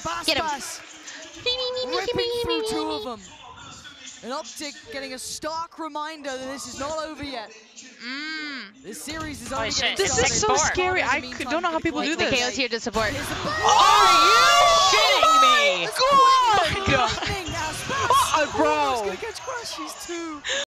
follow-up. Get him. Bass. ripping through two of them. An Optic getting a stark reminder that this is not over yet. Mm. This series is Oh, only shit. This is so scary. I meantime, don't know how people do this. this. KAY/O's here to support. Oh, Are you shitting me? Oh God! Oh, bro. Gonna catch